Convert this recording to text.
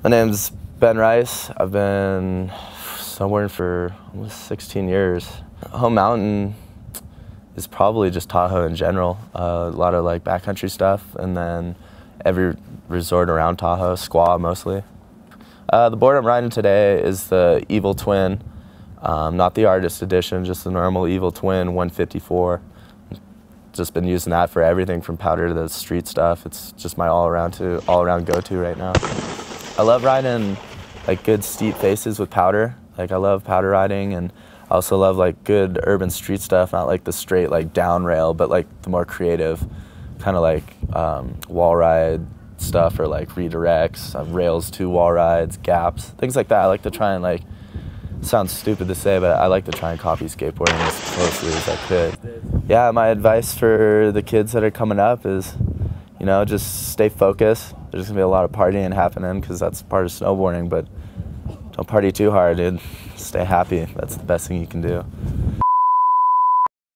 My name's Ben Rice. I've been snowboarding for almost 16 years. Home mountain is probably just Tahoe in general. Uh, a lot of like backcountry stuff, and then every resort around Tahoe, Squaw mostly. Uh, the board I'm riding today is the Evil Twin, um, not the artist edition, just the normal Evil Twin 154. Just been using that for everything from powder to the street stuff. It's just my all around to all around go to right now. I love riding like good steep faces with powder. Like I love powder riding and I also love like good urban street stuff, not like the straight like down rail, but like the more creative kind of like um, wall ride stuff or like redirects, uh, rails to wall rides, gaps, things like that. I like to try and like sounds stupid to say, but I like to try and copy skateboarding as closely as I could. Yeah, my advice for the kids that are coming up is, you know, just stay focused. There's gonna be a lot of partying happening because that's part of snowboarding, but don't party too hard, dude. Stay happy. That's the best thing you can do.